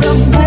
the